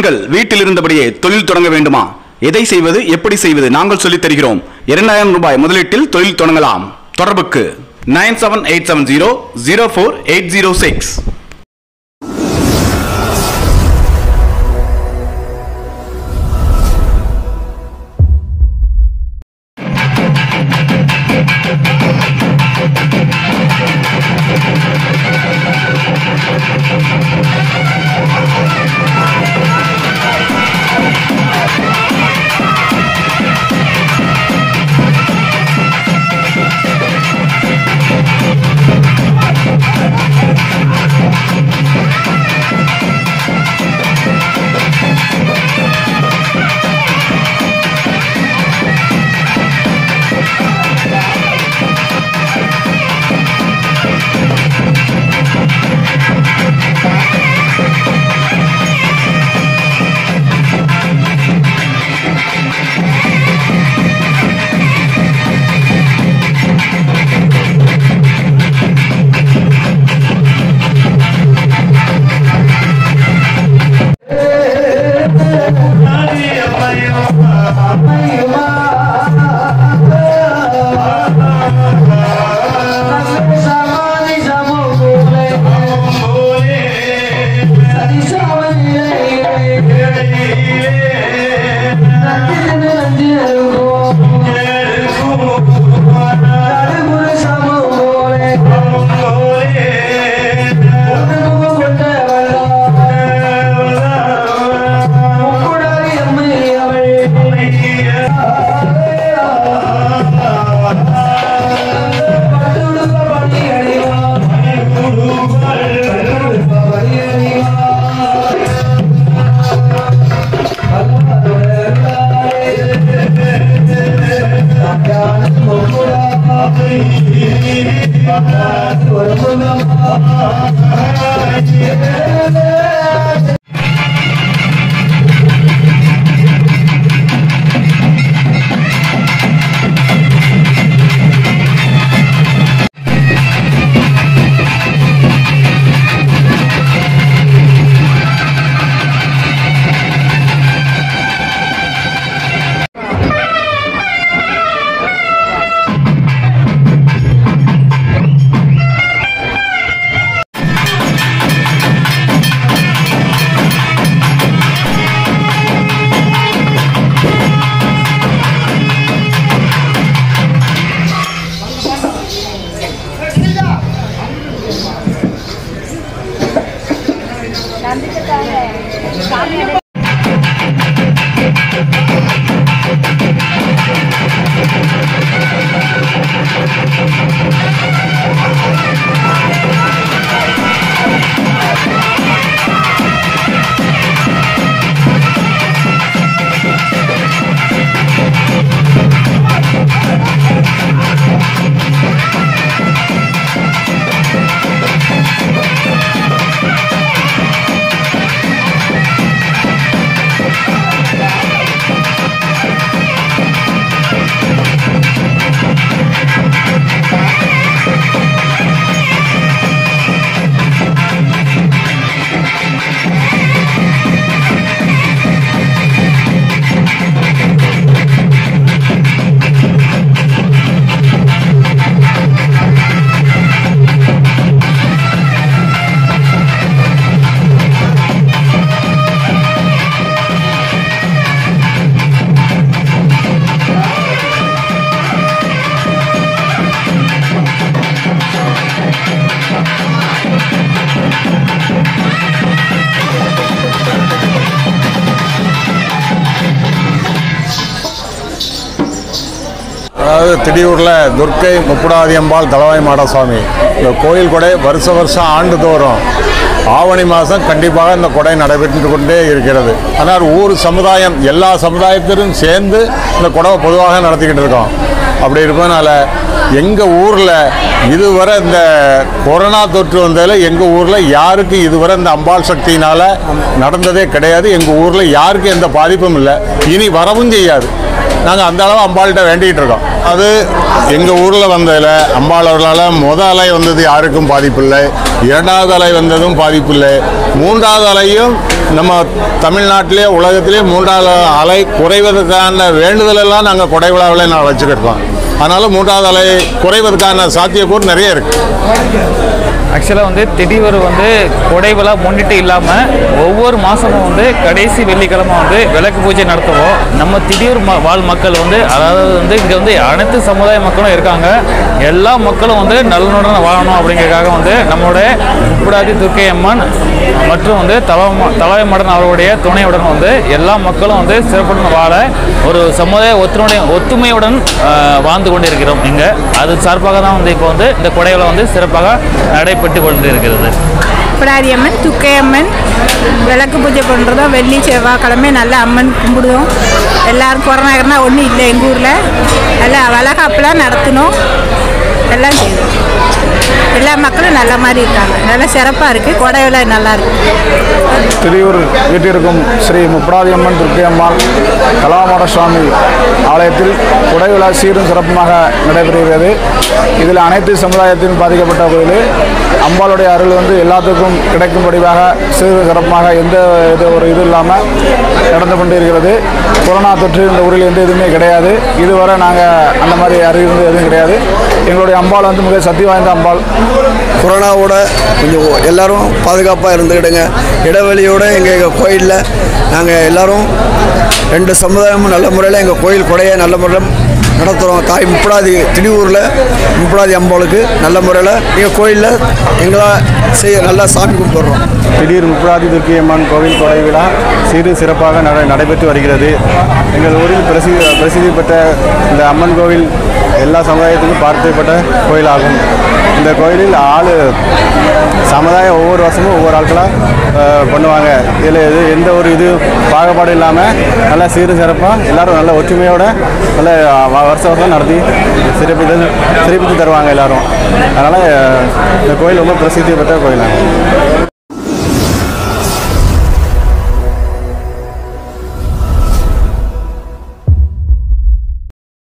பெண்கள் வீட்டில் இருந்தபடியே தொழில் தொடங்க வேண்டுமா? எதை செய்வது எப்படி செய்வது நாங்கள் சொல்லித் தருகிறோம். இரண்டாயிரம் ரூபாய் முதலீட்டில் தொழில் தொடங்கலாம். தொடர்புக்கு nine seven eight seven zero zero four eight zero six. Yeah. Thank அதாவது திடீயூரில் துர்க்கை முப்புடாதி அம்பாள் தலவாய் மாடசாமி. இந்த கோயில் கொடை வருஷ வருஷம் ஆண்டுதோறும் ஆவணி மாதம் கண்டிப்பாக இந்த கொடை நடைபெற்று கொண்டே இருக்கிறது. ஆனால் ஊர் சமுதாயம் எல்லா சமுதாயத்திலும் சேர்ந்து இந்த கொடவை பொதுவாக நடத்திக்கிட்டு இருக்கோம். அப்படி இருப்பதனால எங்கள் ஊரில் இதுவரை இந்த கொரோனா தொற்று வந்ததில் எங்கள் ஊரில் யாருக்கு இதுவரை இந்த அம்பாள் சக்தியினால் நடந்ததே கிடையாது. எங்கள் ஊரில் யாருக்கும் எந்த பாதிப்பும் இல்லை. இனி வரவும் செய்யாது. நாங்கள் அந்த அளவு அம்பாள்கிட்ட வேண்டிகிட்டு இருக்கோம். அது எங்கள் ஊரில் வந்ததில் அம்பாள் அவர்களால் முத அலை வந்தது யாருக்கும் பாதிப்பில்லை. இரண்டாவது அலை வந்ததும் பாதிப்பில்லை. மூன்றாவது அலையும் நம்ம தமிழ்நாட்டிலே உலகத்திலே மூன்றாவது அலை குறைவதற்கான வேண்டுதலெல்லாம் நாங்கள் கொடை விழாவில் நான் வச்சுக்கிட்டோம் அதனால் மூன்றாவது அலை குறைவதற்கான சாத்தியக்கூறு நிறைய இருக்குது ஆக்சுவலாக வந்து திடீர் வந்து குடைவெலாம் முன்னிட்டு இல்லாமல் ஒவ்வொரு மாதமும் வந்து கடைசி வெள்ளிக்கிழமை வந்து விளக்கு பூஜை நடத்துவோம். நம்ம திடீர் ம வாழ் மக்கள் வந்து அதாவது வந்து இங்கே வந்து அனைத்து சமுதாய மக்களும் இருக்காங்க. எல்லா மக்களும் வந்து நலனுடன் வாழணும் அப்படிங்கிறதுக்காக வந்து நம்மளுடைய உப்படாதி துர்க்கை அம்மன் மற்றும் வந்து தலவ மடன் அவருடைய துணையுடன் வந்து எல்லா மக்களும் வந்து சிறப்புடன் வாழ ஒரு சமுதாய ஒத்துமை ஒத்துமையுடன் வாழ்ந்து கொண்டிருக்கிறோம் இங்கே. அது சார்பாக தான் வந்து இப்போ வந்து இந்த கொடைகளை வந்து சிறப்பாக நடைபெற்று கொண்டிருக்கிறது. பிடாரி அம்மன் துக்கையம்மன் விளக்கு பூஜை பண்ணுறதும் வெள்ளி செவ்வாய்க்கிழமை நல்ல அம்மன் கும்பிடுவோம் எல்லோரும் கொரோனா ஒன்றும் இல்லை எங்கள் ஊரில். நல்லா வளகாப்பெலாம் நடத்தணும். எல்லாம் செய்வோம் எல்லா மக்களும் நல்ல மாதிரி இருக்காங்க. நல்லா சிறப்பாக இருக்குது கொடையில நல்லா இருக்கு. திரியூர் வீட்டிற்கும் ஸ்ரீ முப்படாதியம்மன் துர்க்கியம்மாள் கலாமட சுவாமி ஆலயத்தில் குடைவிழா சீரும் சிறப்புமாக நடைபெறுகிறது. இதில் அனைத்து சமுதாயத்திலும் பாதிக்கப்பட்ட கோயில் அம்பாளுடைய அருள் வந்து எல்லாத்துக்கும் கிடைக்கும்படியாக சீரும் சிறப்பாக எந்த இது ஒரு இது இல்லாமல் நடந்து கொண்டு இருக்கிறது கொரோனா தொற்று இந்த ஊரில் எந்த எதுவுமே கிடையாது. இதுவரை நாங்கள் அந்த மாதிரி அறிவு எதுவும் கிடையாது. எங்களுடைய அம்பாள் வந்து மிக சக்தி வாய்ந்த அம்பாள். கொரோனாவோட கொஞ்சம் எல்லாரும் பாதுகாப்பாக இருந்துக்கிடுங்க. இடைவெளியோட எங்கள் எங்கள் கோயிலில் நாங்கள் எல்லாரும் ரெண்டு சமுதாயமும் நல்ல முறையில் எங்கள் கோயில் கொடையை நல்ல முறையில் நடத்துகிறோம் தாய் முப்படாதி திடீவூரில் முப்படாதி அம்பாளுக்கு நல்ல முறையில் எங்கள் கோயிலில் எங்களா செய்ய நல்லா சாமி கும்பிட்றோம். திடீர் முப்படாதி துர்க்கியம்மன் கோவில் கொடை விழா சிறு சிறப்பாக நட நடைபெற்று வருகிறது. எங்கள் ஊரில் பிரசித்தி பிரசித்தி பெற்ற இந்த அம்மன் கோவில் எல்லா சமுதாயத்துக்கும் பார்த்துப்பட்ட கோயிலாகும். இந்த கோயிலில் ஆள் சமுதாயம் ஒவ்வொரு வருஷமும் ஒவ்வொரு ஆட்களாக பண்ணுவாங்க. இதில் எது எந்த ஒரு இது பாகுபாடும் இல்லாமல் நல்லா சீரும் சிறப்பாக எல்லாரும் நல்ல ஒற்றுமையோட நல்ல வருஷம் வருஷம் நடத்தி சிறப்பித்து சிறப்பித்து தருவாங்க எல்லோரும். அதனால் இந்த கோயில் ரொம்ப பிரசித்தி பெற்ற கோயிலாகும்.